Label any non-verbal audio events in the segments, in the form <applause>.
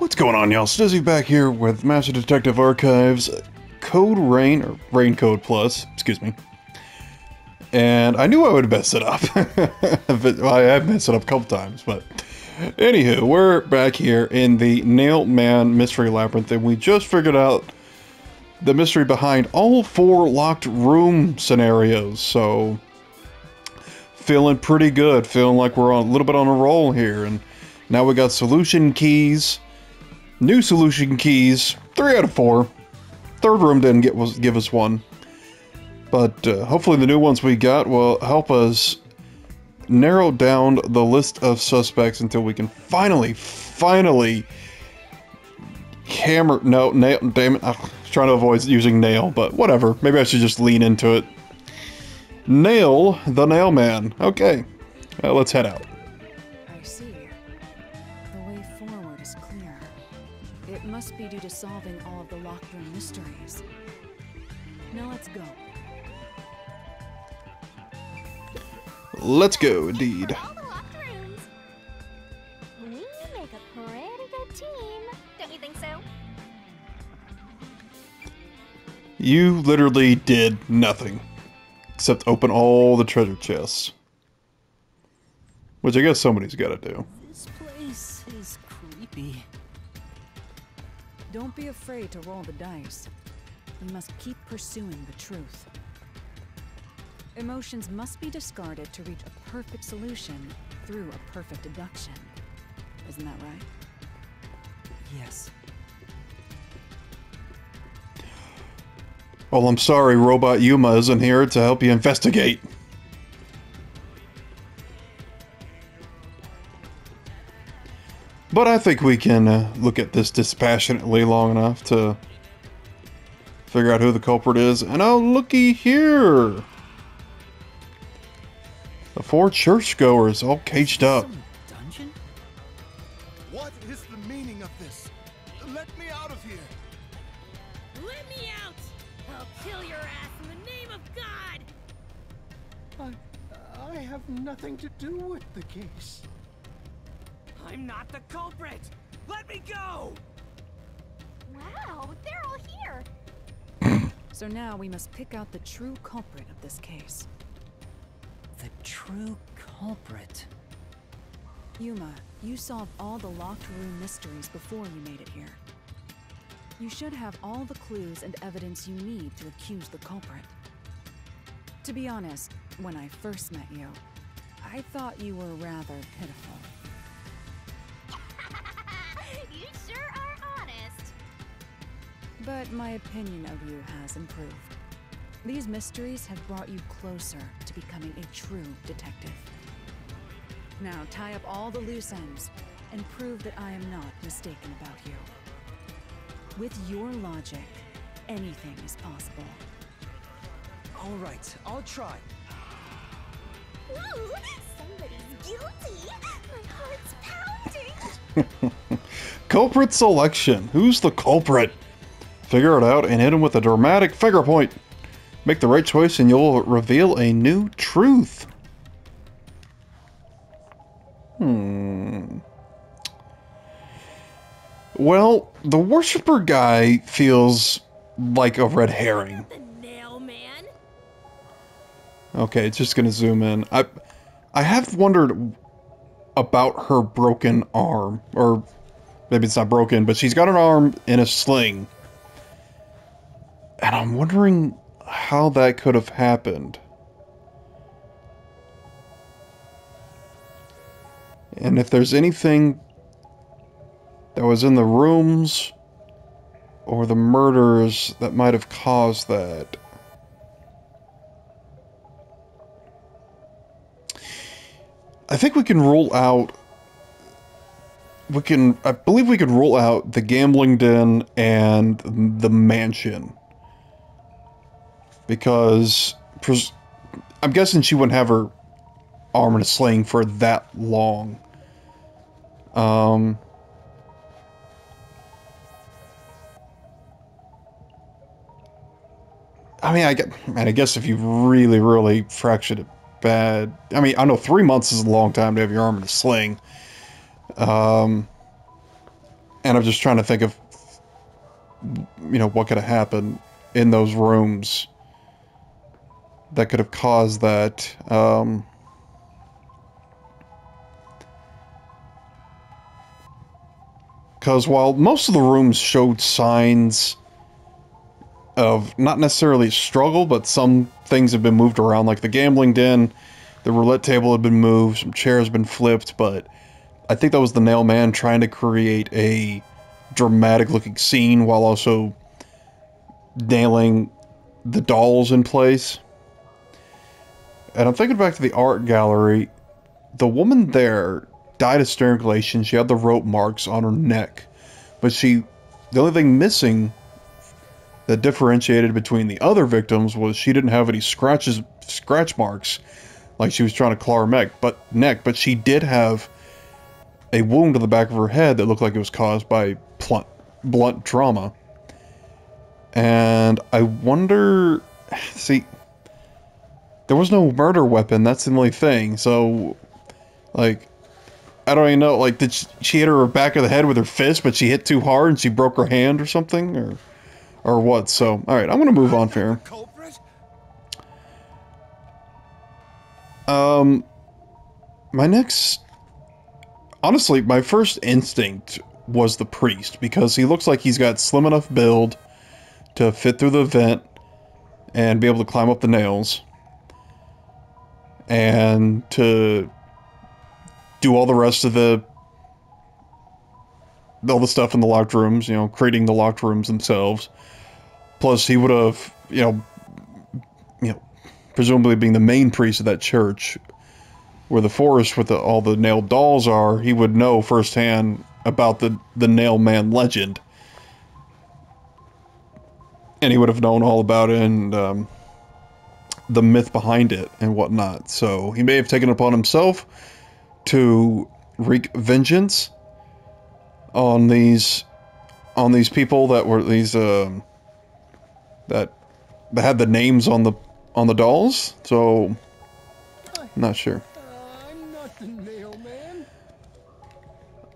What's going on, y'all? Stizzy back here with Master Detective Archives Code Rain, or Rain Code Plus, excuse me. And I knew I would mess it up. <laughs> but, I have messed it up a couple times, but anywho, we're back here in the Nail Man Mystery Labyrinth, and we just figured out the mystery behind all four locked room scenarios. So, feeling pretty good, feeling like we're on a little bit on a roll here, and now we got solution keys New solution keys, three out of four. Third room didn't get was give us one, but uh, hopefully the new ones we got will help us narrow down the list of suspects until we can finally, finally hammer. No, nail. Damn it! I was trying to avoid using nail, but whatever. Maybe I should just lean into it. Nail the nail man. Okay, uh, let's head out. Let's go, indeed. All the locked rooms. We make a pretty good team. Don't you? You literally did nothing except open all the treasure chests. Which I guess somebody's got to do. This place is creepy. Don't be afraid to roll the dice. We must keep pursuing the truth. Emotions must be discarded to reach a perfect solution through a perfect deduction. Isn't that right? Yes. Well, I'm sorry, Robot Yuma isn't here to help you investigate. But I think we can uh, look at this dispassionately long enough to figure out who the culprit is. And oh, looky here! The four churchgoers all caged up. Dungeon? What is the meaning of this? Let me out of here! Let me out! I'll kill your ass in the name of God! I, I have nothing to do with the case. I'm not the culprit! Let me go! Wow, they're all here. So now we must pick out the true culprit of this case. True culprit. Yuma, you solved all the locked room mysteries before you made it here. You should have all the clues and evidence you need to accuse the culprit. To be honest, when I first met you, I thought you were rather pitiful. <laughs> you sure are honest. But my opinion of you has improved. These mysteries have brought you closer to becoming a true detective. Now tie up all the loose ends and prove that I am not mistaken about you. With your logic, anything is possible. All right, I'll try. Ooh, somebody's guilty. My heart's pounding. <laughs> Culprit selection. Who's the culprit? Figure it out and hit him with a dramatic finger point. Make the right choice and you'll reveal a new truth. Hmm. Well, the worshiper guy feels like a red herring. The nail man? Okay, it's just gonna zoom in. I, I have wondered about her broken arm, or maybe it's not broken, but she's got an arm in a sling, and I'm wondering how that could have happened. And if there's anything that was in the rooms or the murders that might have caused that. I think we can rule out. We can. I believe we could rule out the gambling den and the mansion. Because. pres- I'm guessing she wouldn't have her arm in a sling for that long. Um. I mean, I get, man, I guess if you really, really fractured it bad, I mean, I know three months is a long time to have your arm in a sling. Um, and I'm just trying to think of, you know, what could have happened in those rooms that could have caused that. Um, because while most of the rooms showed signs of not necessarily struggle, but some things have been moved around, like the gambling den, the roulette table had been moved, some chairs been flipped, but I think that was the nail man trying to create a dramatic looking scene while also nailing the dolls in place. And I'm thinking back to the art gallery. The woman there died of strangulation. She had the rope marks on her neck. But she, the only thing missing that differentiated between the other victims was she didn't have any scratches, scratch marks, like she was trying to claw her neck. But neck, but she did have a wound on the back of her head that looked like it was caused by blunt, blunt trauma. And I wonder, <sighs> see, there was no murder weapon. That's the only thing. So, like, I don't even know. Like, did she, she hit her back of the head with her fist, but she hit too hard and she broke her hand or something, or, or what? So, all right, I'm gonna move on here. Um, my next, honestly, my first instinct was the priest because he looks like he's got slim enough build to fit through the vent and be able to climb up the nails and to do all the rest of the all the stuff in the locked rooms, you know, creating the locked rooms themselves. Plus, he would have, you know, you know, presumably being the main priest of that church, where the forest with the, all the nailed dolls are, he would know firsthand about the the nail man legend, and he would have known all about it and um, the myth behind it and whatnot. So he may have taken upon himself to wreak vengeance on these on these people that were these um, that that had the names on the on the dolls. So not sure. I'm not nail.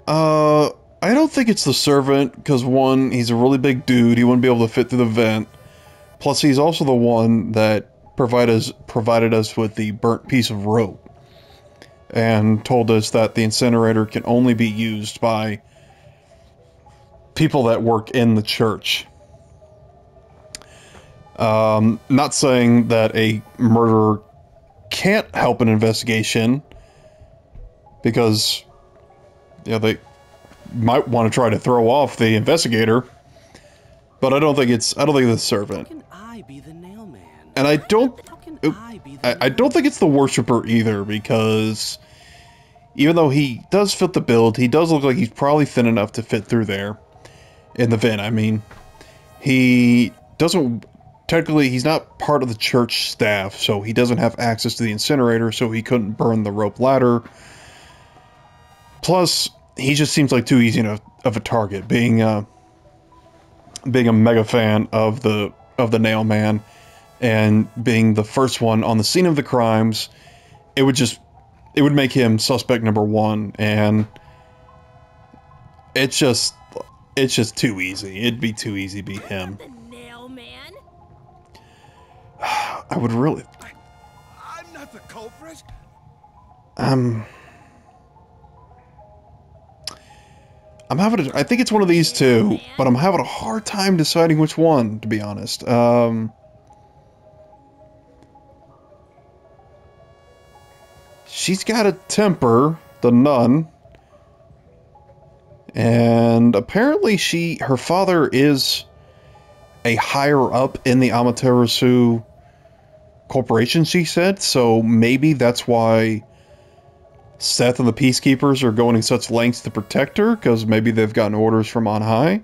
Uh, I don't think it's the servant because one, he's a really big dude. He wouldn't be able to fit through the vent. Plus, he's also the one that provided us provided us with the burnt piece of rope, and told us that the incinerator can only be used by people that work in the church. Um, not saying that a murderer can't help an investigation, because yeah, they might want to try to throw off the investigator, but I don't think it's I don't think the servant, How can I be the? And I don't Oop. I be the I, I don't think it's the worshiper either because even though he does fit the build, he does look like he's probably thin enough to fit through there in the vent. I mean, he doesn't technically he's not part of the church staff, so he doesn't have access to the incinerator, so he couldn't burn the rope ladder. Plus, he just seems like too easy of, of a target, being uh, being a mega fan of the of the Nail Man and being the first one on the scene of the crimes. It would just it would make him suspect number one, and it's just it's just too easy. It'd be too easy to be him. The nail man? <sighs> I would really I'm not the culprit. um. I'm having a, I think it's one of these two, but I'm having a hard time deciding which one, to be honest. Um, she's got a temper, the nun, and apparently she, her father is a higher up in the Amaterasu corporation. She said so. Maybe that's why Seth and the Peacekeepers are going to such lengths to protect her because maybe they've gotten orders from on high.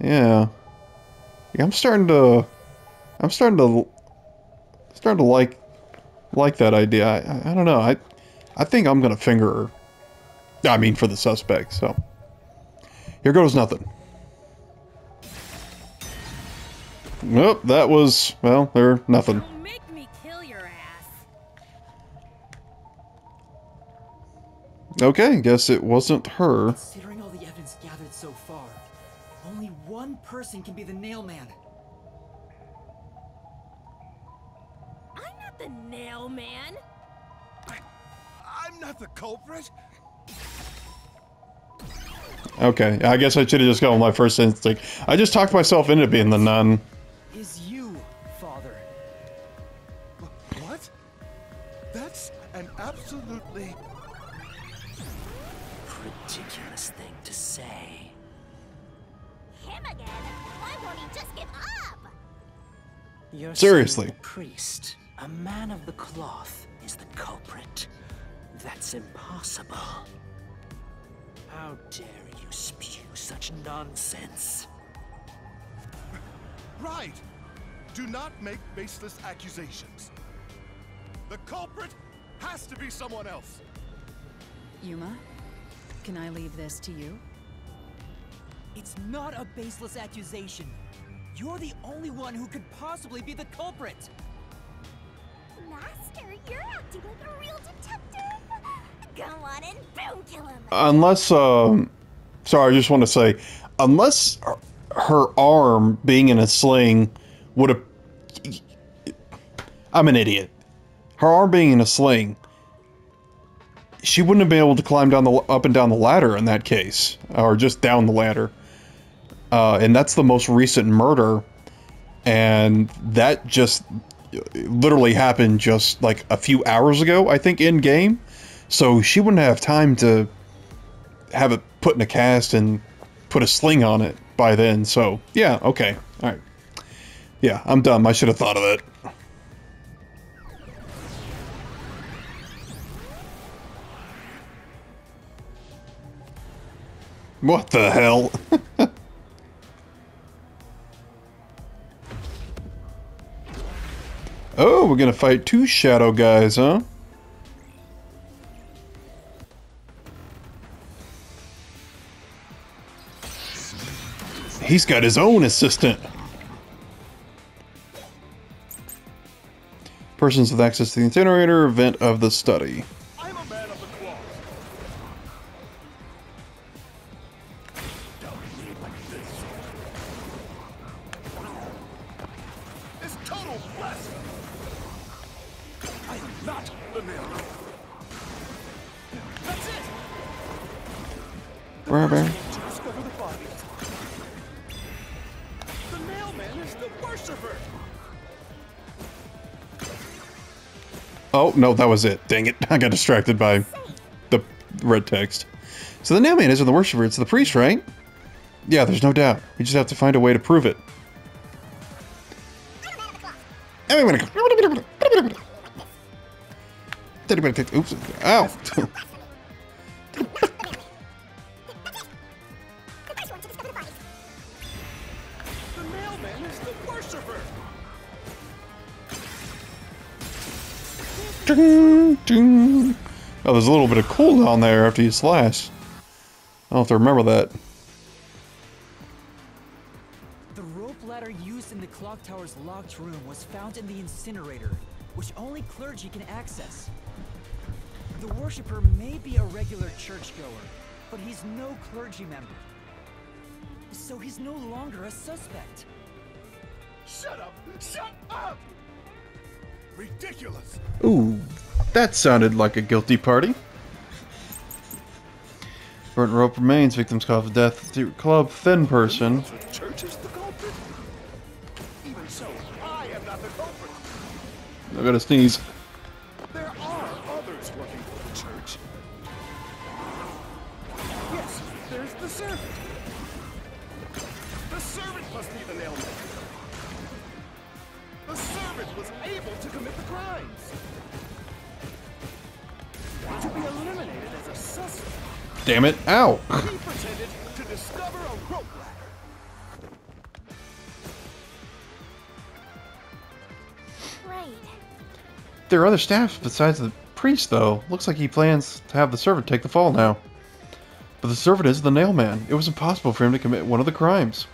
Yeah. Yeah, I'm starting to I'm starting to starting to like like that idea. I, I, I don't know. I I think I'm going to finger her. I mean for the suspect, so here goes nothing. Nope, that was well, there nothing. Make me kill your ass. Okay, guess it wasn't her. Considering all the evidence gathered so far, only one person can be the nail man. Not the nail man. I'm not the culprit. Okay, I guess I should have just gone with my first instinct. I just talked myself into being the nun. Is you, Father. What? That's an absolutely Ridiculous thing to say. Him again? Why won't he just give up? You're Seriously. priest, a man of the cloth, is the culprit. That's impossible. How dare you spew such nonsense? <laughs> right. Do not make baseless accusations. The culprit has to be someone else. Yuma, can I leave this to you? It's not a baseless accusation. You're the only one who could possibly be the culprit. You're acting like a real detective. Go on and boom kill him. Unless, um, sorry, I just want to say, unless her- her arm being in a sling would have. I'm an idiot. Her arm being in a sling, she wouldn't have been able to climb down the up and down the ladder in that case, or just down the ladder. Uh, and that's the most recent murder, and that just literally happened just like a few hours ago, I think, in game. So she wouldn't have time to have it put in a cast and put a sling on it by then. So yeah, okay, all right. Yeah, I'm dumb. I should have thought of it. What the hell? <laughs> oh, we're gonna fight two shadow guys, huh? He's got his own assistant. Persons with access to the incinerator event of the study. Worshiper. Oh, no, that was it. Dang it. <laughs> I got distracted by the red text. So the nailman isn't the worshiper, it's the priest, right? Yeah, there's no doubt. We just have to find a way to prove it. Oops. <laughs> Ow. Oh. Ding, ding. Oh, there's a little bit of cooldown there after you slash. I don't have to remember that. The rope ladder used in the clock tower's locked room was found in the incinerator, which only clergy can access. The worshipper may be a regular churchgoer, but he's no clergy member. So he's no longer a suspect. Shut up! Shut up! Ridiculous! Ooh, that sounded like a guilty party. Burnt rope remains. Victims cause of death. to Club thin person. The church is the culprit? Even so, I am I gotta sneeze. Was able to commit the crimes. To be eliminated as a suspect, Damn it! Ow! he pretended to discover a rope ladder. Right. There are other staffs besides the priest, though. Looks like he plans to have the servant take the fall now. But the servant is the nailman. It was impossible for him to commit one of the crimes.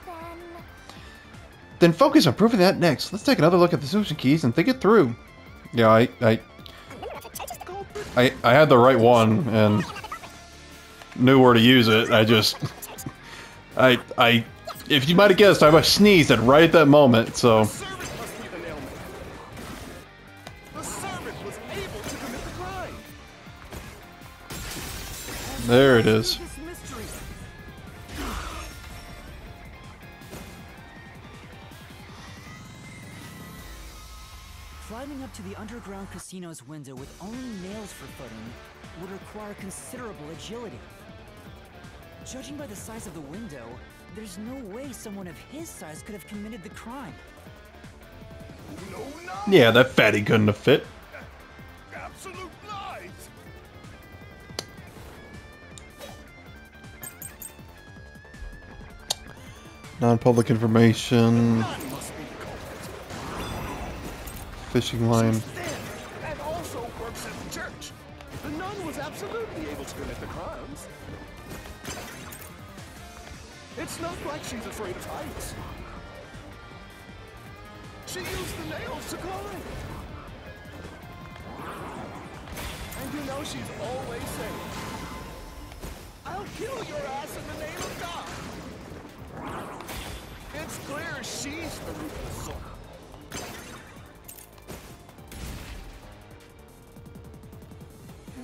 Then Then focus on proving that next. Let's take another look at the solution keys and think it through. Yeah, I, I, I, I had the right one, and knew where to use it. I just, <laughs> I, I, if you might have guessed, I sneezed at right at that moment. So The servant must be the nailman. The servant was able to commit the crime. there it is. Casino's window with only nails for footing would require considerable agility. Judging by the size of the window, there's no way someone of his size could have committed the crime. No, no. Yeah, that fatty couldn't have fit. Absolute lies. Non-public information. None must be the culprit. Fishing line. Was absolutely able to commit the crimes. It's not like she's afraid of heights. She used the nails to climb. And you know she's always saying, I'll kill your ass in the name of God. It's clear she's the ruthless sort.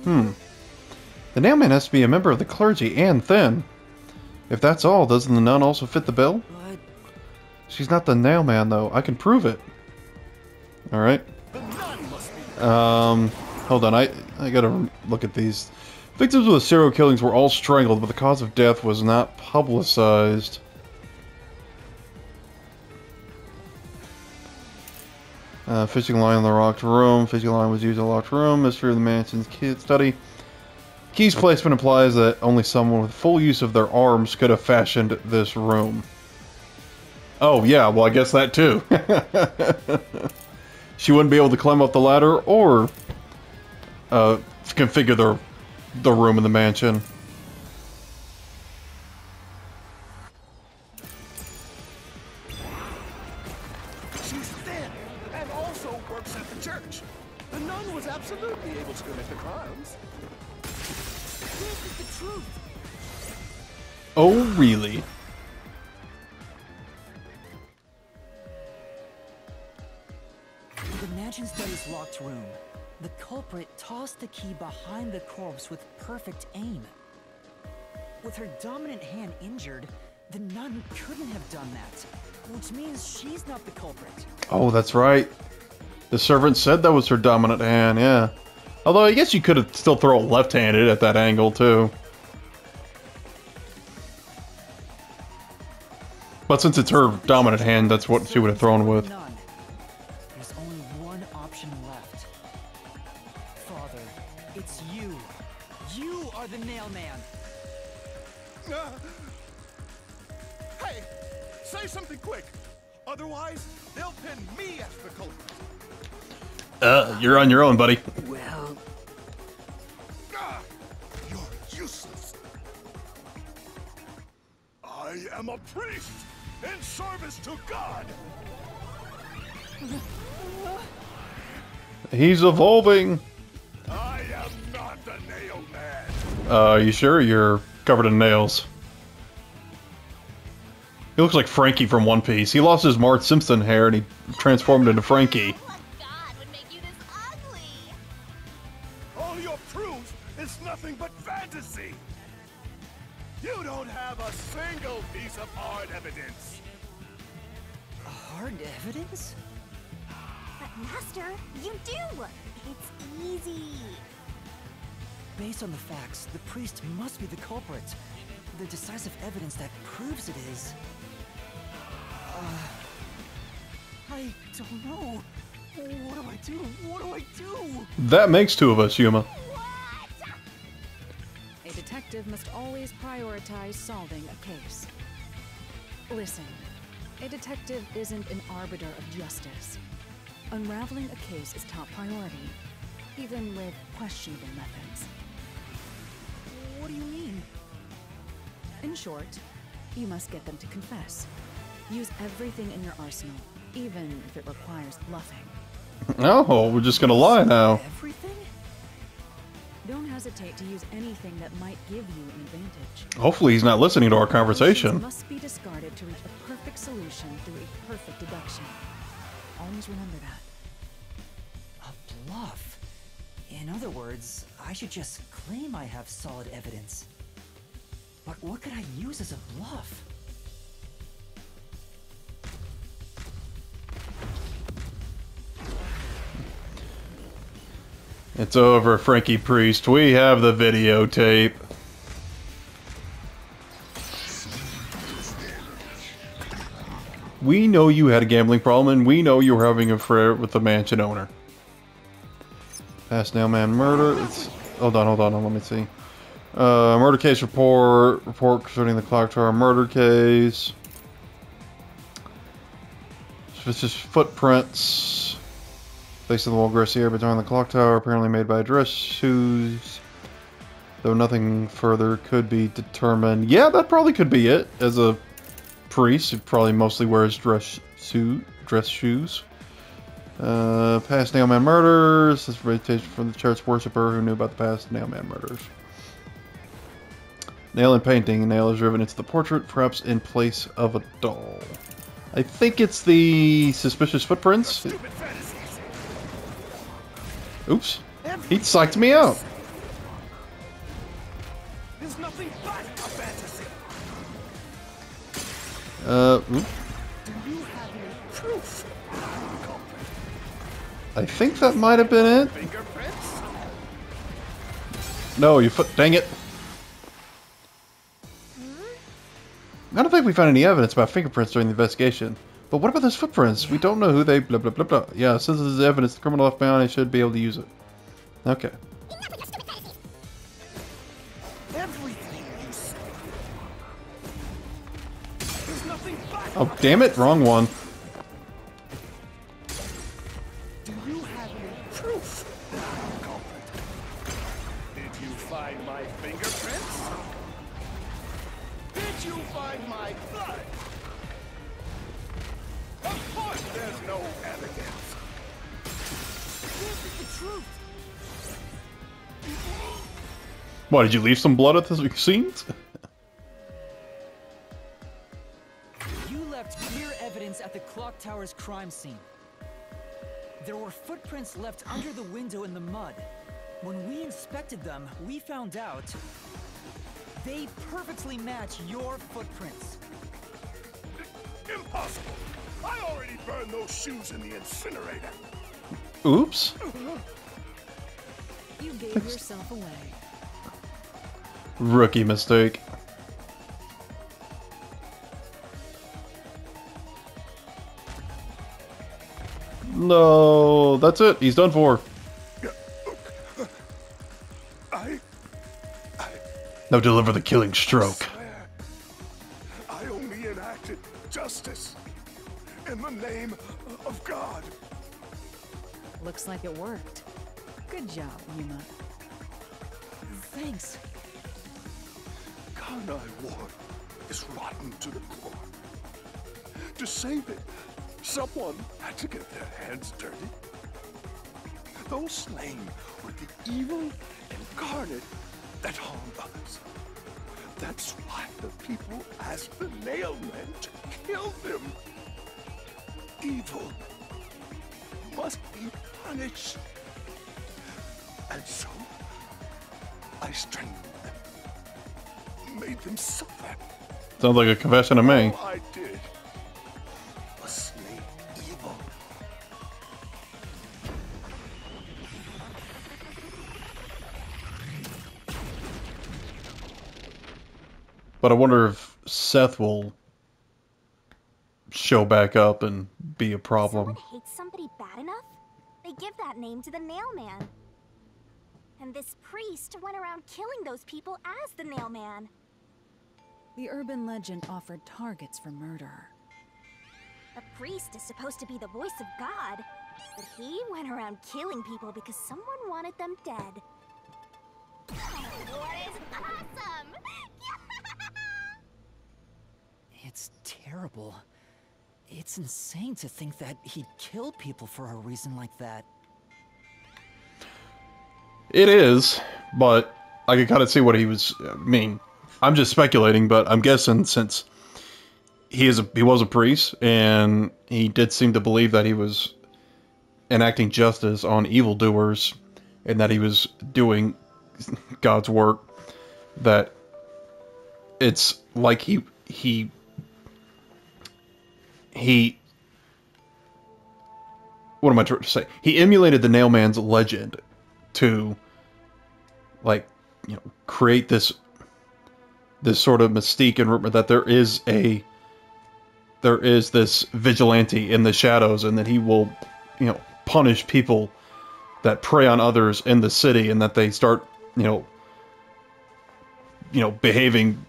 Hmm. The nailman has to be a member of the clergy and thin. If that's all, doesn't the nun also fit the bill? But She's not the nailman, though. I can prove it. Alright. The nun must be Um, hold on. I, I gotta look at these. Victims of the serial killings were all strangled, but the cause of death was not publicized. Uh, fishing line in the locked room. Fishing line was used in the locked room. Mystery of the mansion's kid study. Key's placement implies that only someone with full use of their arms could have fashioned this room. Oh, yeah, well, I guess that too. <laughs> she wouldn't be able to climb up the ladder or uh, configure the, the room in the mansion. Oh, really? The mansion study's locked room, the culprit tossed the key behind the corpse with perfect aim. With her dominant hand injured, the nun couldn't have done that, which means she's not the culprit. Oh, that's right. The servant said that was her dominant hand, yeah. Although I guess you could have still throw left-handed at that angle, too. But since it's her dominant hand, that's what she would have thrown with. None. There's only one option left. Father, it's you. You are the nailman. <sighs> Hey, say something quick. Otherwise, they'll pin me as the culprit. Uh, you're on your own, buddy. He's evolving. I am not the nail man. Uh, you sure you're covered in nails? He looks like Franky from One Piece. He lost his Marge Simpson hair and he transformed into Franky. Based on the facts, the priest must be the culprit. The decisive evidence that proves it is. Uh, I don't know. What do I do? What do I do? That makes two of us, Yuma. A detective must always prioritize solving a case. Listen, a detective isn't an arbiter of justice. Unraveling a case is top priority, even with questionable methods. What do you mean? In short, you must get them to confess. Use everything in your arsenal, even if it requires bluffing. Oh, we're just gonna lie now. Everything? Don't hesitate to use anything that might give you an advantage. Hopefully he's not listening to our conversation. must be discarded to reach a perfect solution through a perfect deduction. Always remember that. A bluff. In other words, I should just claim I have solid evidence. But what could I use as a bluff? It's over, Franky Priest. We have the videotape. We know you had a gambling problem, and we know you were having an affair with the mansion owner. Past nailman murder. It's, hold on, hold on, let me see. Uh, murder case report. Report concerning the clock tower murder case. Suspicious footprints. Place of the wall Gracier behind the clock tower, apparently made by dress shoes. Though nothing further could be determined. Yeah, that probably could be it. As a priest, he probably mostly wears dress suit, dress shoes. Uh, past Nailman murders. This is reputation from the church worshiper who knew about the past Nailman murders. Nail and painting. Nail is driven into the portrait, perhaps in place of a doll. I think it's the suspicious footprints. Oops. He psyched me out. There's nothing but a fantasy. Uh, oop. I think that might have been it. Fingerprints? No, you foot. Dang it. Hmm? I don't think we found any evidence about fingerprints during the investigation. But what about those footprints? We don't know who they. Blah blah blah blah. Yeah, since this is evidence the criminal left behind, I should be able to use it. Okay. Everything you say. There's nothing but Oh damn it! Wrong one. Why did you leave some blood at the scenes? You left clear evidence at the clock tower's crime scene. There were footprints left under the window in the mud. When we inspected them, we found out they perfectly match your footprints. Impossible. I already burned those shoes in the incinerator. Oops. You gave yourself away. Rookie mistake. No, that's it. He's done for. I Now deliver the killing stroke. swear, I only enacted justice in the name of God. Looks like it worked. Good job, Yuma. Thanks. Kanai Ward is rotten to the core. To save it, someone had to get their hands dirty. Those slain were the evil incarnate that harmed others. That's why the people asked the nailmen to kill them. Evil must be punished. And so, I strangled them made them suffer. Sounds like a confession to me. All I did was slay evil. But I wonder if Seth will show back up and be a problem. Someone hates somebody bad enough, they give that name to the Nailman. And this priest went around killing those people as the Nailman. The urban legend offered targets for murder. A priest is supposed to be the voice of God, but he went around killing people because someone wanted them dead. What is awesome? <laughs> It's terrible. It's insane to think that he'd kill people for a reason like that. It is, but I could kind of see what he was. I mean, I'm just speculating, but I'm guessing since he is a, he was a priest and he did seem to believe that he was enacting justice on evildoers and that he was doing God's work that it's like he he he what am I trying to say? He emulated the Nailman's legend to like you know create this this sort of mystique and rumor that there is a there is this vigilante in the shadows and that he will you know punish people that prey on others in the city and that they start you know you know behaving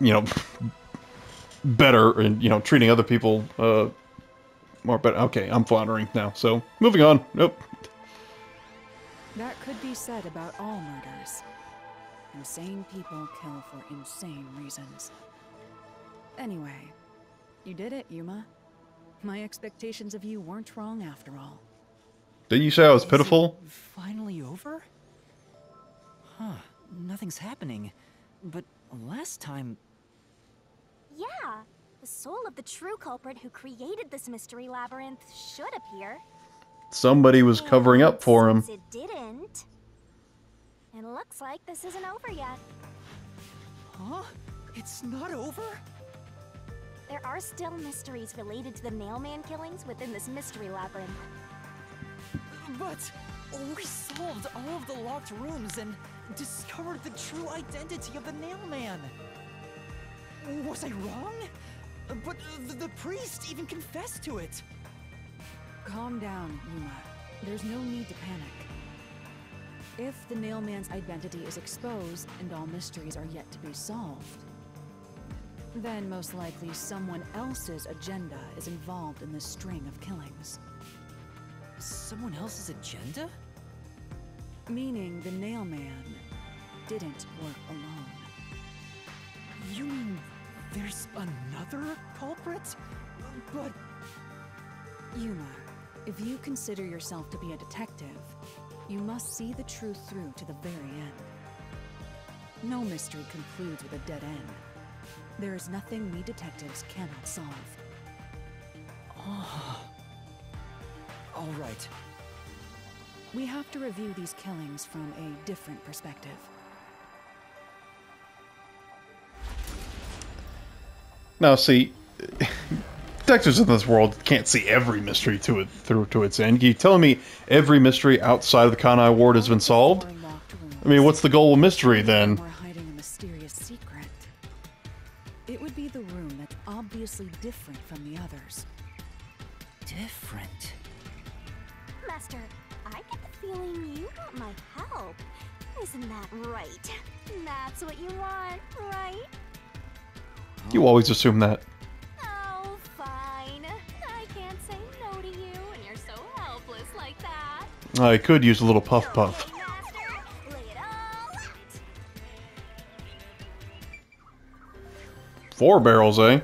you know <laughs> better and you know treating other people uh more better. Okay i'm floundering now. So moving on. Nope. That could be said about all murders. Insane people kill for insane reasons. Anyway, you did it, Yuma. My expectations of you weren't wrong after all. Didn't you say i was Is it pitiful finally over? Huh, nothing's happening. But last time, Yeah, the soul of the true culprit who created this mystery labyrinth should appear. somebody was covering up for him Since it didn't. It looks like this isn't over yet. huh? It's not over? There are still mysteries related to the Nailman killings within this mystery labyrinth. But we solved all of the locked rooms and discovered the true identity of the Nailman. Was I wrong? But the, the priest even confessed to it. Calm down, Yuma. There's no need to panic. If the Nailman's identity is exposed and all mysteries are yet to be solved, then most likely someone else's agenda is involved in this string of killings. Someone else's agenda? Meaning the Nailman didn't work alone. You mean there's another culprit? But Yuma, if you consider yourself to be a detective, you must see the truth through to the very end. No mystery concludes with a dead end. There is nothing we detectives cannot solve. Ah. all right. We have to review these killings from a different perspective. Now, see, detectives in this world can't see every mystery to it through to its end. You telling me every mystery outside of the Kanai ward has been solved? I mean, what's the goal of mystery then? We're hiding a mysterious secret. It would be the room that's obviously different from the others. Different. Master, I get the feeling you want my help. Isn't that right? That's what you want, right? You always assume that. I could use a little puff puff. Okay, Master, lay it all out. Four barrels, eh?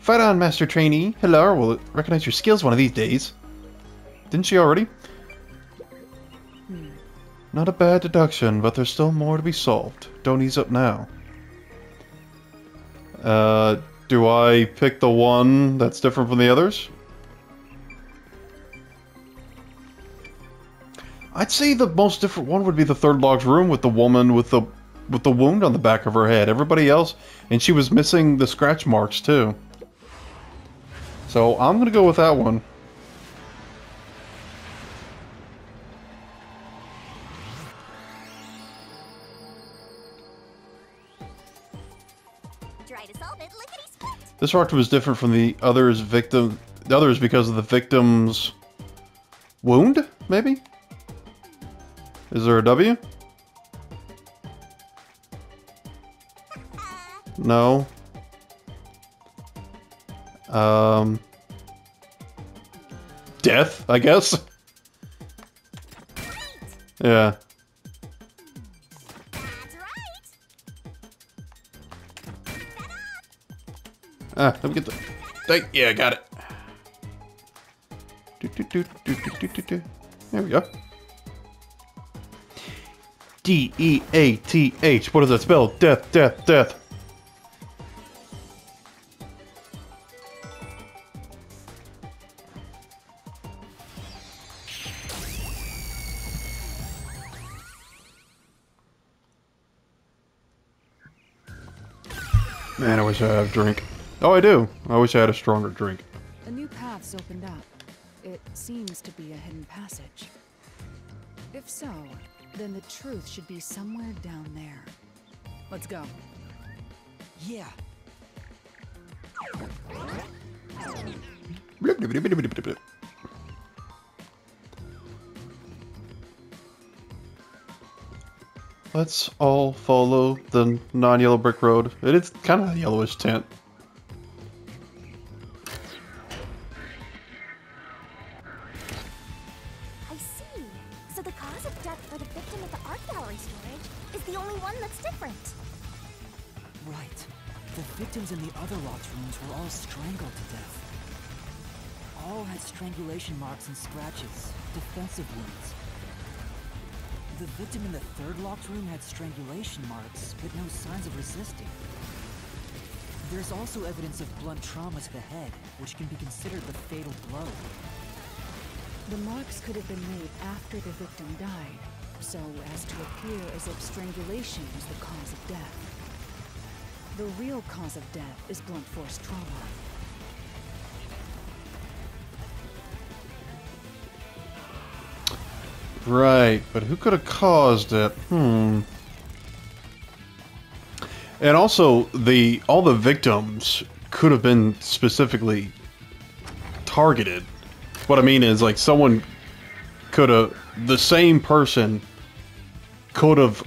Fight on, Master Trainee. Hello, will recognize your skills one of these days. Didn't she already? Not a bad deduction, but there's still more to be solved. Don't ease up now. Uh, do I pick the one that's different from the others? I'd say the most different one would be the third locked room with the woman with the with the wound on the back of her head. Everybody else, and she was missing the scratch marks too. So I'm gonna go with that one. This arc was different from the others victim the others because of the victim's wound, maybe? Is there a W? No. Um Death, I guess. Yeah. Ah, let me get the. Yeah, got it. do, do, do. There we go. D E A T H. What does that spell? Death, death, death. Man, I wish I had a drink. Oh, I do. I wish I had a stronger drink. A new path's opened up. It seems to be a hidden passage. If so, then the truth should be somewhere down there. Let's go. Yeah, Let's all follow the non-yellow brick road. It is kind of a yellowish tint. To death. All had strangulation marks and scratches, defensive wounds. The victim in the third locked room had strangulation marks, but no signs of resisting. There's also evidence of blunt trauma to the head, which can be considered the fatal blow. The marks could have been made after the victim died, so as to appear as if strangulation was the cause of death. The real cause of death is blunt force trauma. Right, but who could have caused it? Hmm. And also, the all the victims could have been specifically targeted. What I mean is, like, someone could have, the same person could have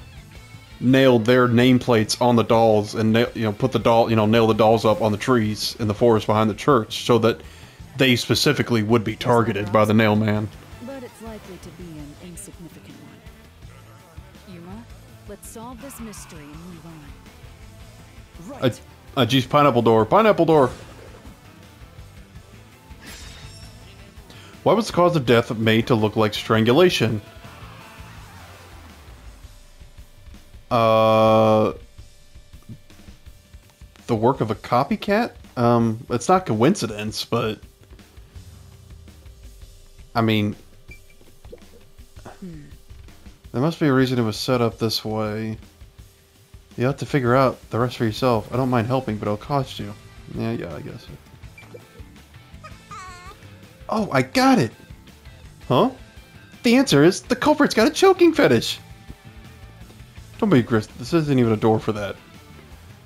nailed their nameplates on the dolls and you know put the doll you know nail the dolls up on the trees in the forest behind the church so that they specifically would be targeted by the nail man. But it's likely to be solve this mystery and move on. A, Right. a geez, pineapple door, pineapple door. Why was the cause of death made to look like strangulation? Uh, the work of a copycat. Um, it's not coincidence, but I mean, there must be a reason it was set up this way. You have to figure out the rest for yourself. I don't mind helping, but it'll cost you. Yeah, yeah, I guess. Oh, I got it! Huh? The answer is the culprit's got a choking fetish! Don't be grist. This isn't even a door for that.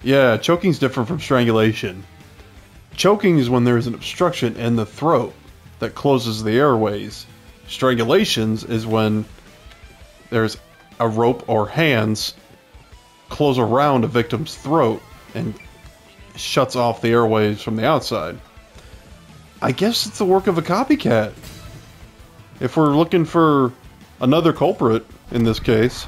Yeah, choking's different from strangulation. Choking is when there is an obstruction in the throat that closes the airways. Strangulations is when there's a rope or hands close around a victim's throat and shuts off the airways from the outside. I guess it's the work of a copycat. If we're looking for another culprit in this case.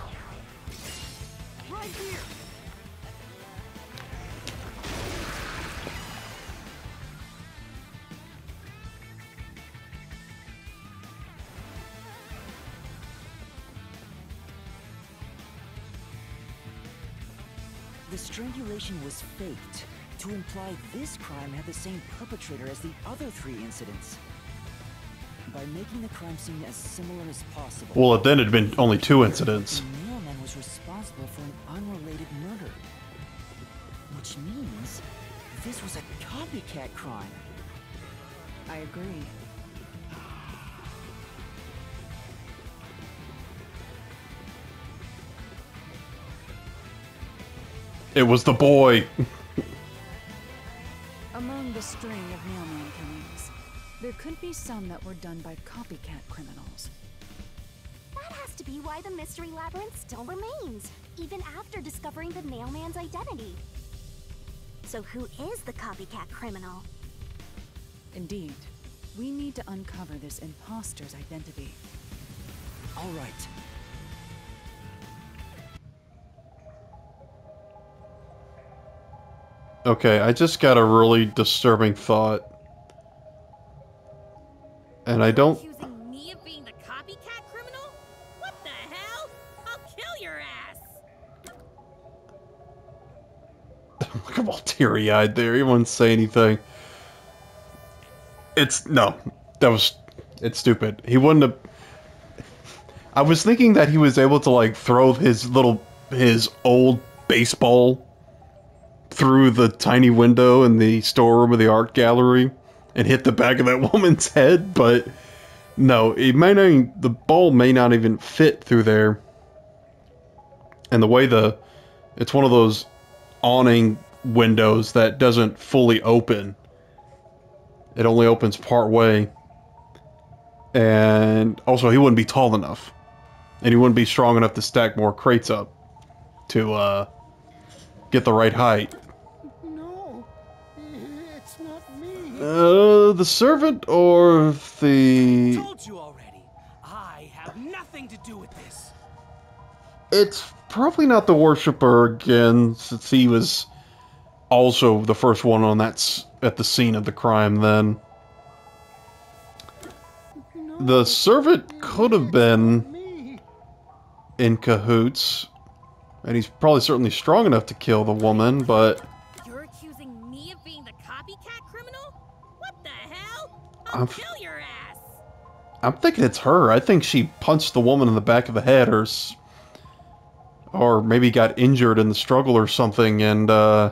Strangulation was faked to imply this crime had the same perpetrator as the other three incidents. By making the crime scene as similar as possible. Well, then it'd been only two incidents. The Nailman was responsible for an unrelated murder. Which means this was a copycat crime. I agree. It was the boy. Among the string of Nailman killings, there could be some that were done by copycat criminals. That has to be why the mystery labyrinth still remains, even after discovering the nailman's identity. So who is the copycat criminal? Indeed, we need to uncover this imposter's identity. All right. Okay, I just got a really disturbing thought. And I don't Accusing me of being the copycat criminal? What the hell? I'll kill your ass! <laughs> look I'm all teary eyed there. He wouldn't say anything. It's no. That was it's stupid. He wouldn't have I was thinking that he was able to like throw his little his old baseball through the tiny window in the storeroom of the art gallery and hit the back of that <laughs> woman's head, but no, it may not even, the ball may not even fit through there. And the way the it's one of those awning windows that doesn't fully open. It only opens part way. And also he wouldn't be tall enough. And he wouldn't be strong enough to stack more crates up to uh get the right height. Uh the servant or the Told you already. I have nothing to do with this. It's probably not the worshiper again, since he was also the first one on that s- at the scene of the crime. Then the servant could have been in cahoots, and he's probably certainly strong enough to kill the woman. But I'm- kill your ass! I'm thinking it's her. I think she punched the woman in the back of the head, or s- or maybe got injured in the struggle or something, and uh,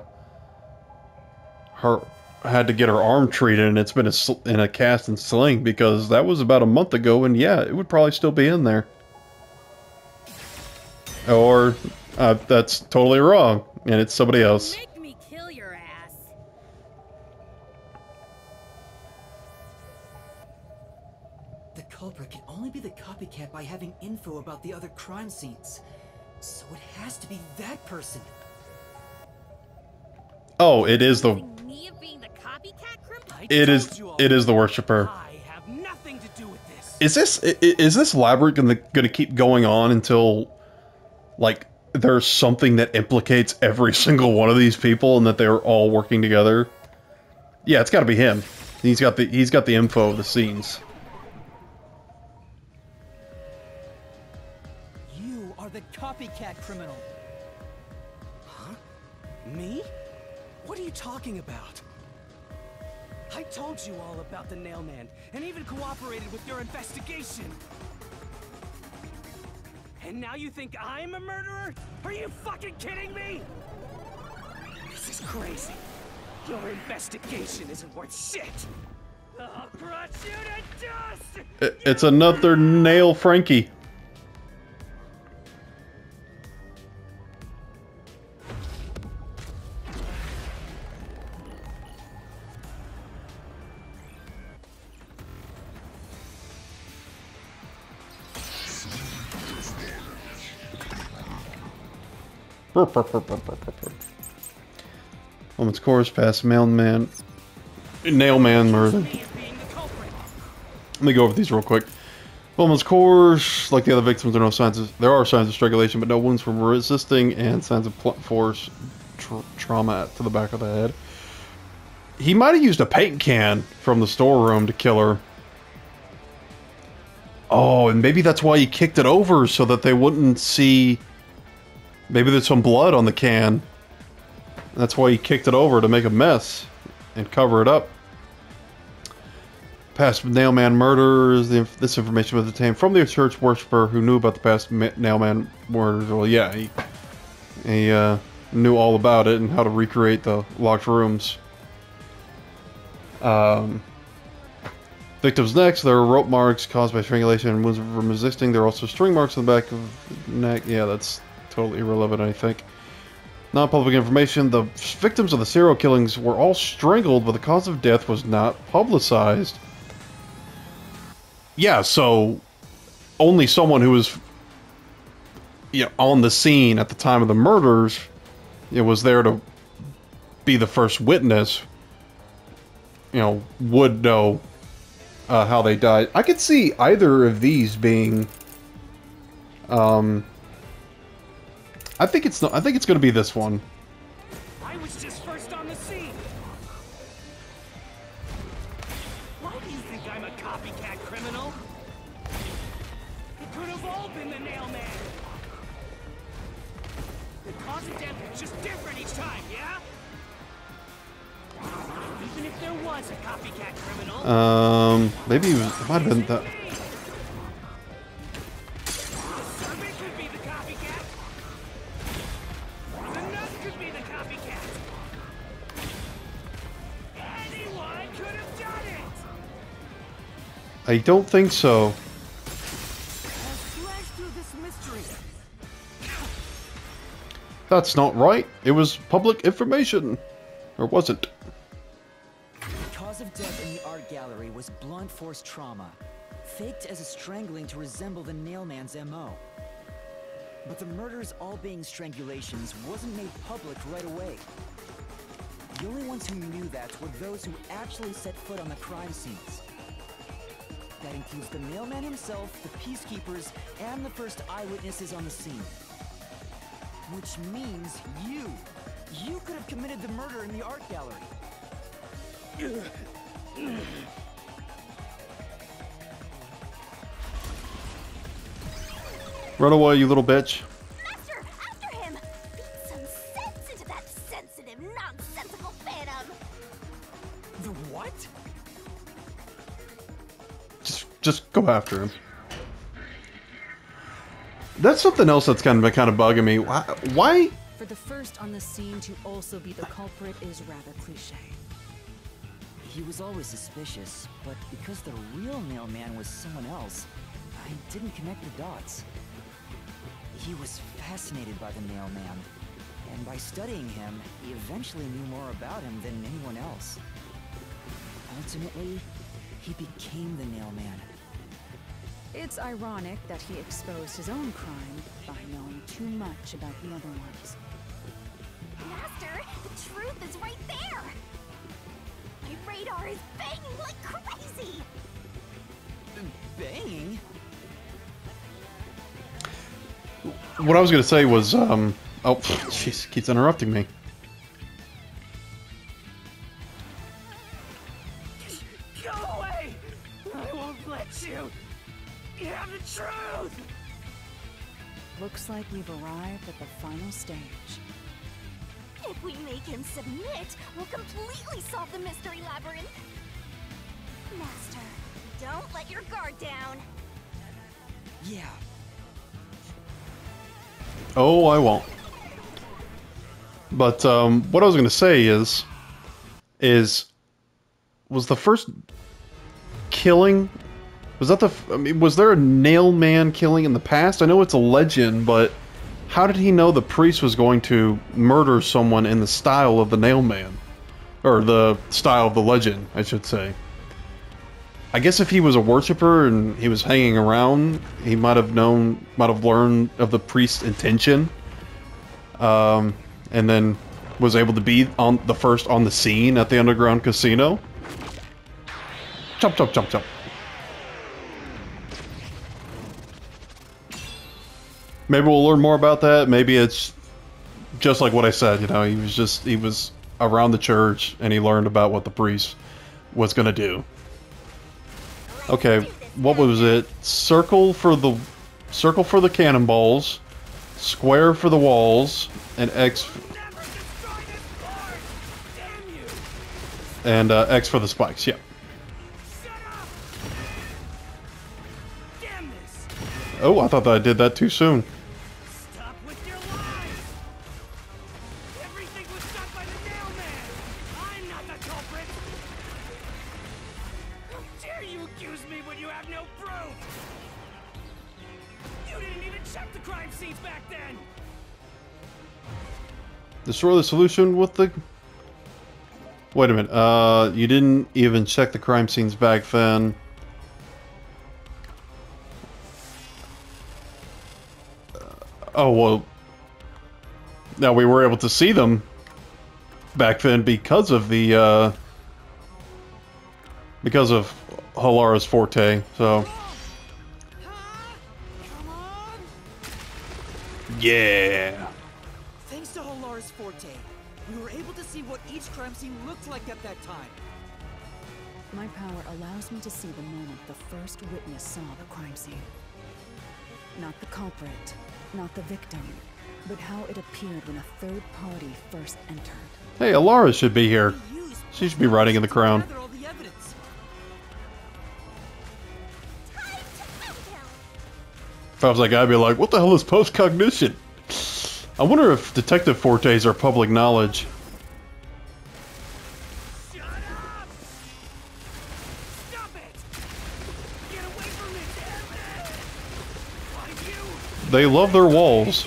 her had to get her arm treated, and it's been a, in a cast and sling because that was about a month ago, and yeah, it would probably still be in there. Or uh, that's totally wrong, and it's somebody else. Copycat by having info about the other crime scenes. So it has to be that person. Oh, it is the Accusing me of being the copycat criminal? I it told is you it is the worshiper. I have nothing to do with this. Is this i- i- is this labyrinth gonna, gonna keep going on until like there's something that implicates every single one of these people and that they're all working together? Yeah, it's got to be him. He's got the he's got the info of the scenes. Copycat criminal. Huh? Me? What are you talking about? I told you all about the Nailman, and even cooperated with your investigation. And now you think I'm a murderer? Are you fucking kidding me? This is crazy. Your investigation isn't worth shit. I'll crush you to dust! It's another nail Franky. Woman's chorus past mailman. Nailman murder. Let me go over these real quick. Bowman's course, like the other victims, there are no signs of there are signs of strangulation, but no wounds from resisting, and signs of blunt force tra- trauma to the back of the head. He might have used a paint can from the storeroom to kill her. Oh, and maybe that's why he kicked it over so that they wouldn't see. Maybe there's some blood on the can. That's why he kicked it over to make a mess and cover it up. Past Nailman murders. The, this information was obtained from the church worshiper who knew about the past Ma- Nailman murders. Well, yeah, he, he uh, knew all about it and how to recreate the locked rooms. Um, victims next. There are rope marks caused by strangulation and wounds from resisting. There are also string marks on the back of the neck. Yeah, that's totally irrelevant, I think. Non-public information. The victims of the serial killings were all strangled, but the cause of death was not publicized. Yeah, so only someone who was you know, on the scene at the time of the murders it was there to be the first witness you know would know uh, how they died i could see either of these being um I think it's not. I think it's going to be this one. I was just first on the scene. Why do you think I'm a copycat criminal? It could have all been the nail man. The cause of death just different each time, yeah? Even if there was a copycat criminal. Um, maybe it, was, it might have been that. I don't think so. That's not right. It was public information. Or was it? The cause of death in the art gallery was blunt force trauma, faked as a strangling to resemble the nailman's MO. But the murders all being strangulations wasn't made public right away. The only ones who knew that were those who actually set foot on the crime scenes. That includes the Nailman himself, the peacekeepers, and the first eyewitnesses on the scene. Which means you. You could have committed the murder in the art gallery. Run away, you little bitch. Just, just go after him. That's something else that's kind of kind of bugging me. Why? why For the first on the scene to also be the culprit is rather cliche. He was always suspicious, but because the real Nailman was someone else, I didn't connect the dots. He was fascinated by the Nailman, and by studying him, he eventually knew more about him than anyone else. Ultimately, he became the Nailman. It's ironic that he exposed his own crime by knowing too much about the other ones. Master, the truth is right there! My radar is banging like crazy! Banging? what I was gonna say was, um, oh, <laughs> jeez, keeps interrupting me. Oh, I won't. But um, what I was gonna say is, is was the first killing? Was that the? I mean, was there a nail man killing in the past? I know it's a legend, but how did he know the priest was going to murder someone in the style of the nail man, or the style of the legend, I should say? I guess if he was a worshiper and he was hanging around, he might have known, might have learned of the priest's intention, um, and then was able to be on the first on the scene at the underground casino. Chop, chop, chop, chop. Maybe we'll learn more about that. Maybe it's just like what I said. You know, he was just he was around the church and he learned about what the priest was going to do. Okay, what was it? Circle for the circle for the cannonballs, square for the walls, and X and uh, X for the spikes. Yeah. Oh, I thought that I did that too soon. Destroy the solution with the. Wait a minute. Uh, you didn't even check the crime scenes back then. Uh, oh well. Now we were able to see them back then because of the uh, because of Halara's forte. So Huh? Come on! yeah. Thanks to Halara's forte, we were able to see what each crime scene looked like at that time. My power allows me to see the moment the first witness saw the crime scene. Not the culprit, not the victim, but how it appeared when a third party first entered. Hey, Alara should be here. She should be riding in the crown. gather all the evidence. Time to countdown. If I was that guy, I'd be like, what the hell is post-cognition? I wonder if detective fortes are public knowledge. They love their walls.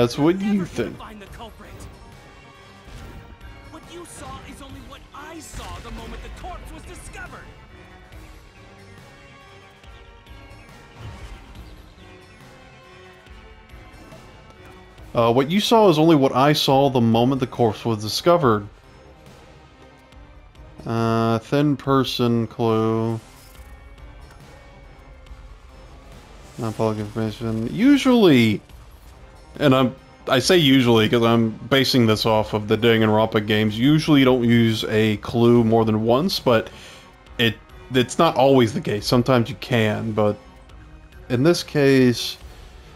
That's what you think. Find the culprit. What you saw is only what I saw the moment the corpse was discovered. Uh, what you saw is only what I saw the moment the corpse was discovered. Uh, thin person clue. Not public information. Usually, and I'm I say usually because I'm basing this off of the Danganronpa games. Usually, you don't use a clue more than once, but it it's not always the case. Sometimes you can, but in this case,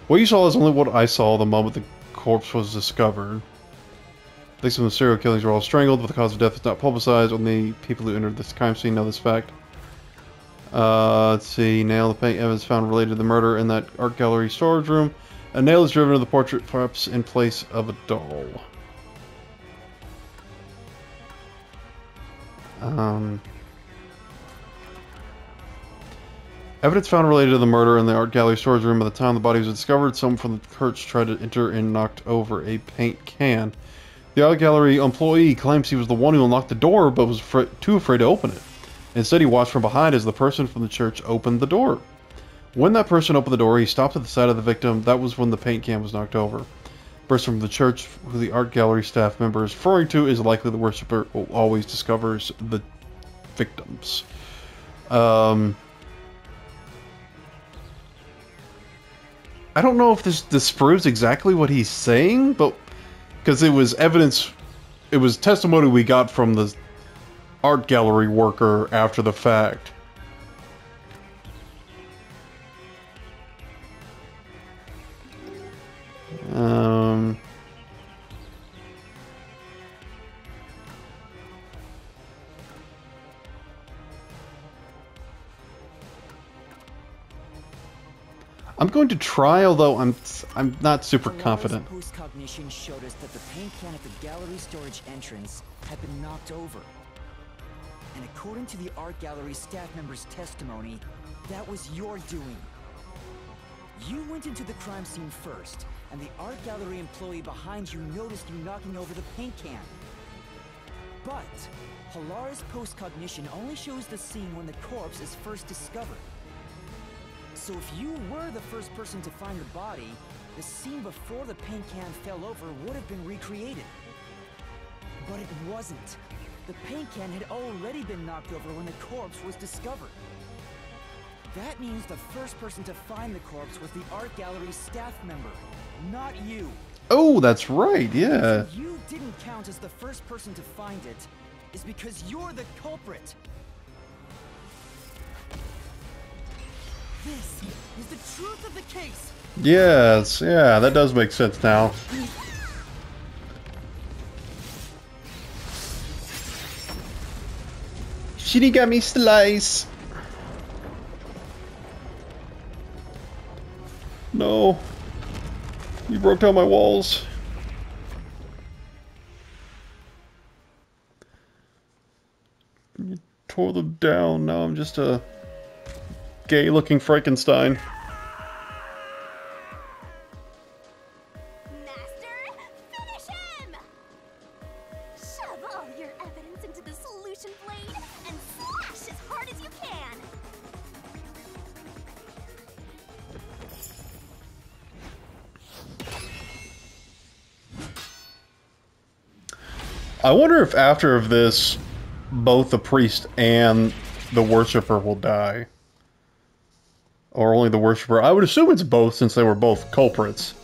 what you saw is only what I saw the moment the corpse was discovered. Victims of the serial killings were all strangled, but the cause of death is not publicized. Only people who entered this crime scene know this fact. Uh, let's see. Nail the paint evidence found related to the murder in that art gallery storage room. A nail is driven to the portrait, perhaps in place of a doll. Um. Evidence found related to the murder in the art gallery storage room. By the time the body was discovered, someone from the church tried to enter and knocked over a paint can. The art gallery employee claims he was the one who unlocked the door, but was too afraid to open it. Instead, he watched from behind as the person from the church opened the door. When that person opened the door, he stopped at the side of the victim. That was when the paint can was knocked over. The person from the church, who the art gallery staff member is referring to, is likely the worshiper who always discovers the victims. Um, I don't know if this disproves exactly what he's saying, but because it was evidence, it was testimony we got from the art gallery worker after the fact. Um, I'm going to try, although I'm I'm not super confident. Post-cognition showed us that the paint can at the gallery storage entrance had been knocked over. And according to the art gallery staff member's testimony, that was your doing. You went into the crime scene first, and the art gallery employee behind you noticed you knocking over the paint can. But Halara's post-cognition only shows the scene when the corpse is first discovered. So if you were the first person to find the body, the scene before the paint can fell over would have been recreated. But it wasn't. The paint can had already been knocked over when the corpse was discovered. That means the first person to find the corpse was the art gallery staff member, not you. Oh, that's right. Yeah. So you didn't count as the first person to find it is because you're the culprit. This is the truth of the case. Yes. Yeah, that does make sense now. Shinigami slice. No. You broke down my walls. You tore them down. Now I'm just a gay looking Frankenstein. Shove all your evidence into the solution blade and slash as hard as you can! I wonder if after of this, both the priest and the worshiper will die. or only the worshiper. I would assume it's both since they were both culprits.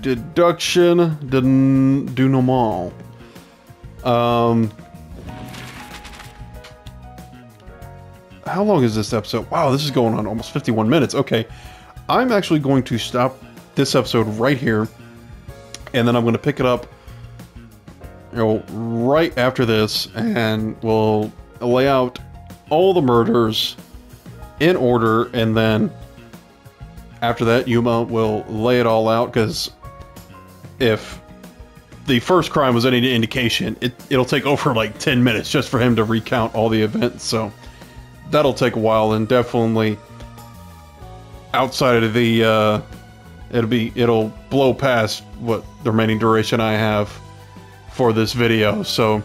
Deduction de denouement. Um, how long is this episode? Wow, this is going on almost 51 minutes. Okay, I'm actually going to stop this episode right here, and then I'm going to pick it up you know, right after this, and we'll lay out all the murders in order, and then after that, Yuma will lay it all out because if the first crime was any indication, it, it'll take over like 10 minutes just for him to recount all the events, so that'll take a while, and definitely outside of the, uh, it'll be, it'll blow past what the remaining duration I have for this video, so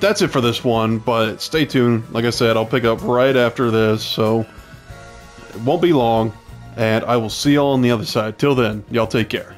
that's it for this one, but stay tuned. Like I said, I'll pick up right after this, so it won't be long, and I will see y'all on the other side. Till then, y'all take care.